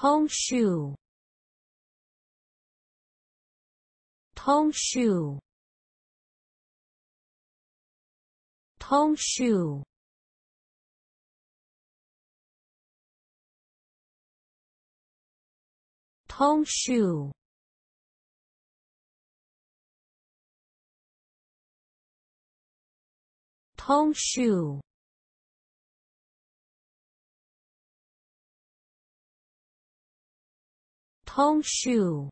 Tongshu. Tongshu. Tongshu. Tongshu. Tongshu. Hong Shu.